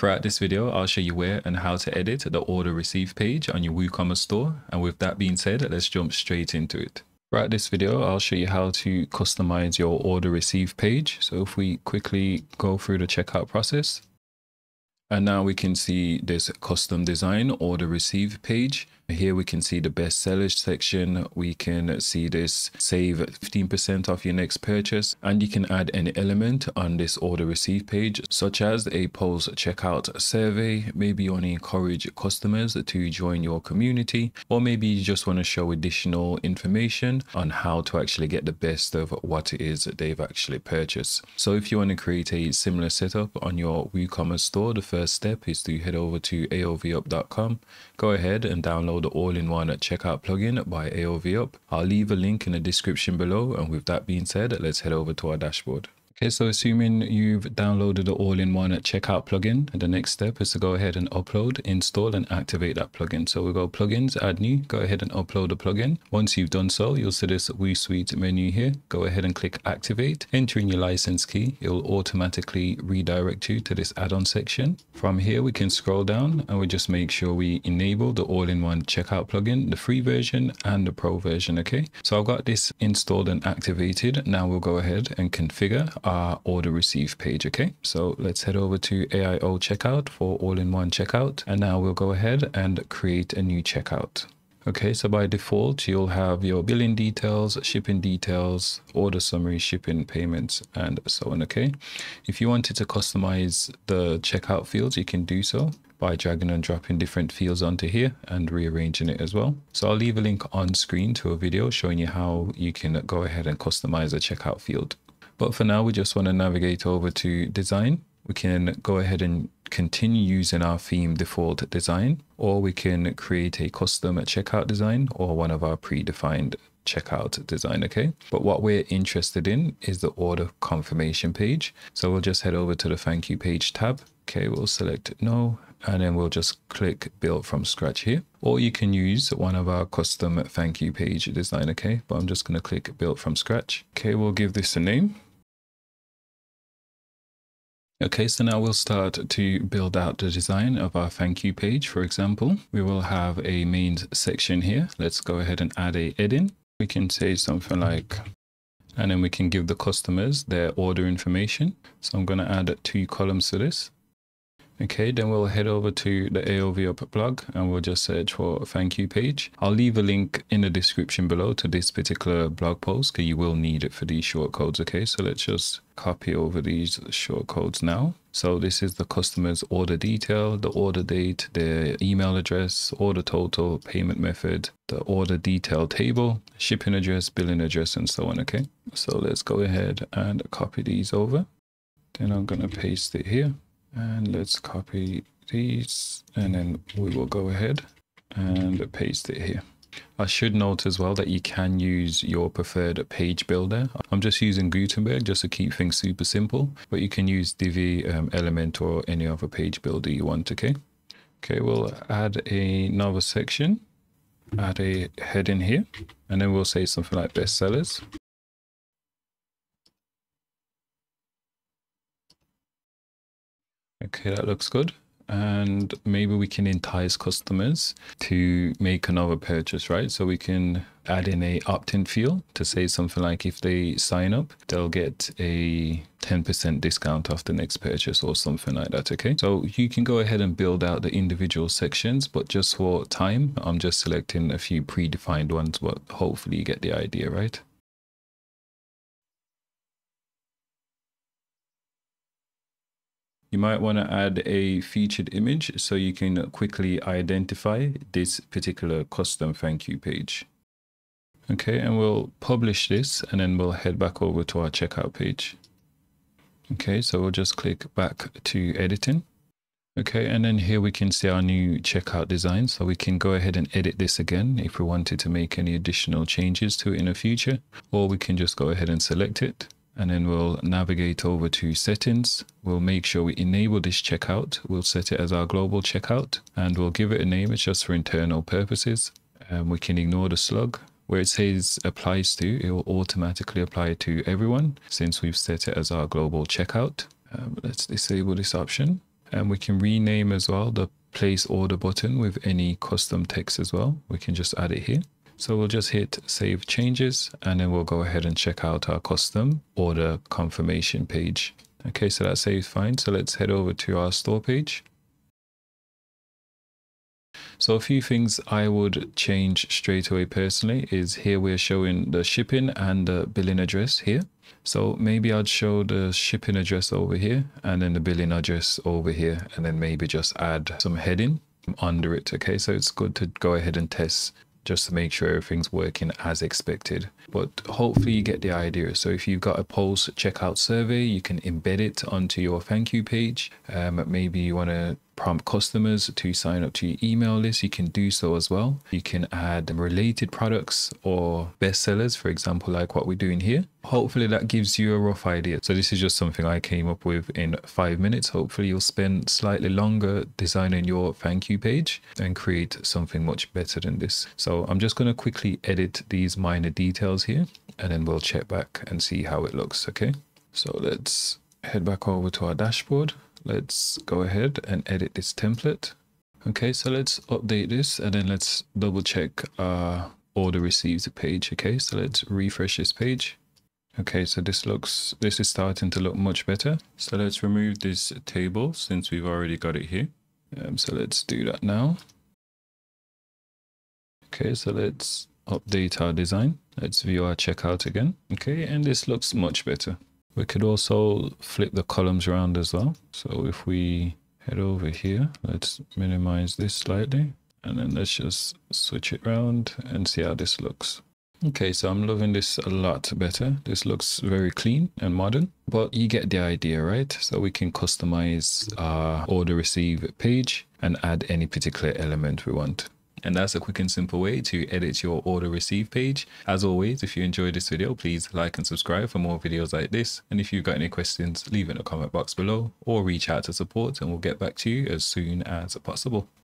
Throughout this video, I'll show you where and how to edit the order receive page on your WooCommerce store. And with that being said, let's jump straight into it. Throughout this video, I'll show you how to customize your order receive page. So if we quickly go through the checkout process, and now we can see this custom design order receive page. Here we can see the best sellers section. We can see this save 15% off your next purchase and you can add any element on this order receive page such as a post checkout survey. Maybe you want to encourage customers to join your community or maybe you just want to show additional information on how to actually get the best of what it is they've actually purchased. So if you want to create a similar setup on your WooCommerce store, the first step is to head over to aovup.com, go ahead and download the all-in-one checkout plugin by AOVUp. I'll leave a link in the description below. And with that being said, let's head over to our dashboard. Okay, so assuming you've downloaded the all-in-one checkout plugin, the next step is to go ahead and upload, install, and activate that plugin. So we'll go plugins, add new, go ahead and upload the plugin. Once you've done so, you'll see this WooSuite menu here. Go ahead and click activate, enter in your license key. It will automatically redirect you to this add-on section. From here, we can scroll down and we just make sure we enable the all-in-one checkout plugin, the free version and the pro version, okay? So I've got this installed and activated. Now we'll go ahead and configure our order receive page. Okay, so let's head over to AIO checkout for all-in-one checkout. And now we'll go ahead and create a new checkout. Okay, so by default, you'll have your billing details, shipping details, order summary, shipping payments, and so on. Okay, if you wanted to customize the checkout fields, you can do so by dragging and dropping different fields onto here and rearranging it as well. So I'll leave a link on screen to a video showing you how you can go ahead and customize a checkout field. But for now, we just want to navigate over to design. We can go ahead and continue using our theme default design, or we can create a custom checkout design or one of our predefined checkout design. Okay. But what we're interested in is the order confirmation page. So we'll just head over to the thank you page tab. Okay. We'll select no, and then we'll just click build from scratch here. Or you can use one of our custom thank you page design. Okay. But I'm just going to click build from scratch. Okay. We'll give this a name. Okay, so now we'll start to build out the design of our thank you page. For example, we will have a main section here. Let's go ahead and add a heading. We can say something like, and then we can give the customers their order information. So I'm going to add two columns to this. Okay, then we'll head over to the AOVUp blog and we'll just search for thank you page. I'll leave a link in the description below to this particular blog post because you will need it for these short codes. Okay, so let's just copy over these short codes now. So this is the customer's order detail, the order date, their email address, order total, payment method, the order detail table, shipping address, billing address, and so on. Okay, so let's go ahead and copy these over. Then I'm going to paste it here and let's copy these and then we will go ahead and paste it here. I should note as well that you can use your preferred page builder. I'm just using Gutenberg just to keep things super simple, but you can use Divi, um, Elementor or any other page builder you want, okay? Okay, we'll add another section, add a heading here, and then we'll say something like bestsellers. Okay, that looks good. And maybe we can entice customers to make another purchase, right? So we can add in a opt-in field to say something like if they sign up, they'll get a 10% discount off the next purchase or something like that. Okay. So you can go ahead and build out the individual sections, but just for time, I'm just selecting a few predefined ones, but hopefully you get the idea, right? You might want to add a featured image so you can quickly identify this particular custom thank you page. Okay, and we'll publish this and then we'll head back over to our checkout page. Okay, so we'll just click back to editing. Okay, and then here we can see our new checkout design. So we can go ahead and edit this again if we wanted to make any additional changes to it in the future, or we can just go ahead and select it and then we'll navigate over to settings. We'll make sure we enable this checkout. We'll set it as our global checkout and we'll give it a name. It's just for internal purposes. And we can ignore the slug. Where it says applies to, it will automatically apply to everyone since we've set it as our global checkout. Um, let's disable this option And we can rename as well the place order button with any custom text as well. We can just add it here. So we'll just hit save changes and then we'll go ahead and check out our custom order confirmation page. Okay, so that saves fine. So let's head over to our store page. So a few things I would change straight away personally is here we're showing the shipping and the billing address here. So maybe I'd show the shipping address over here and then the billing address over here and then maybe just add some heading under it. Okay, so it's good to go ahead and test just to make sure everything's working as expected. But hopefully you get the idea. So if you've got a post checkout survey, you can embed it onto your thank you page. Um, maybe you want to prompt customers to sign up to your email list, you can do so as well. You can add related products or bestsellers, for example, like what we're doing here. Hopefully that gives you a rough idea. So this is just something I came up with in five minutes. Hopefully you'll spend slightly longer designing your thank you page and create something much better than this. So I'm just going to quickly edit these minor details here and then we'll check back and see how it looks. Okay. So let's head back over to our dashboard let's go ahead and edit this template. Okay, so let's update this and then let's double check our order received page. Okay, so let's refresh this page. Okay, so this looks, this is starting to look much better. So let's remove this table since we've already got it here. Um, so let's do that now. Okay, so let's update our design. Let's view our checkout again. Okay, and this looks much better. We could also flip the columns around as well. So if we head over here, let's minimize this slightly and then let's just switch it around and see how this looks. Okay, so I'm loving this a lot better. This looks very clean and modern, but you get the idea, right? So we can customize our order receive page and add any particular element we want. And that's a quick and simple way to edit your order receive page. As always, if you enjoyed this video, please like and subscribe for more videos like this. And if you've got any questions, leave in the comment box below or reach out to support and we'll get back to you as soon as possible.